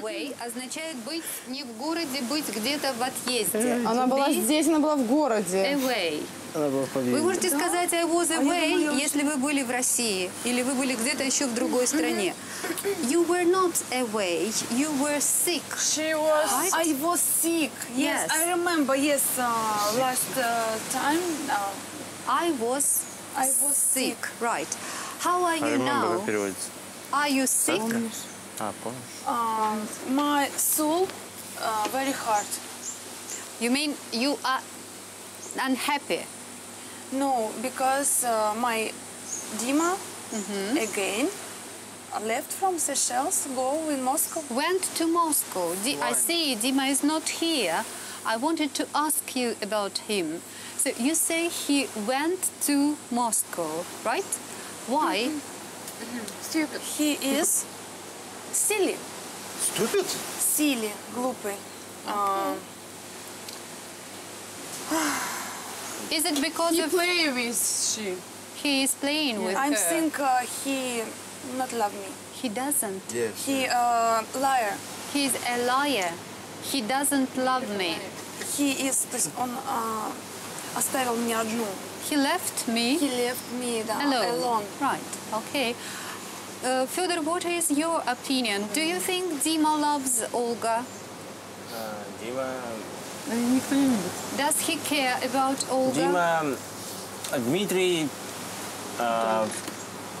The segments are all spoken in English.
Away означает быть не в городе, быть где-то в отъезде. Она To была здесь, она была в городе. Away. Она была в Вы победе. можете сказать I was away, если вы были в России, или вы были где-то еще в другой стране. You were not away, you were sick. She was. Right? I was sick. Yes, Yes. I remember. Yes, uh, last uh, time uh, I was I was sick. Right. How are I you remember, now? переводится. Are you sick? Ah, um, my soul uh, very hard. You mean you are unhappy? No, because uh, my Dima mm -hmm. again left from Seychelles, go in Moscow. Went to Moscow. D Why? I see Dima is not here. I wanted to ask you about him. So you say he went to Moscow, right? Why? Mm -hmm. Stupid. He is silly, Ступит? silly, глупый. Uh, Is it because He of play with she. he is playing with I her? think uh, he not love me. He doesn't. Yes. He uh, liar. He's a liar. He doesn't love me. He is, то есть он а, оставил меня одну. He left me He left me да, alone. alone. Right. Okay. Uh, Fyodor, what is your opinion? Do you think Dima loves Olga? Дима... Никто не любит. Does he care about Olga? Дима... Дмитрий... uh,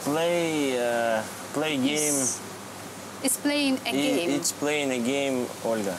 play... uh, play game... is playing a и- game. It's playing a game, Ольга.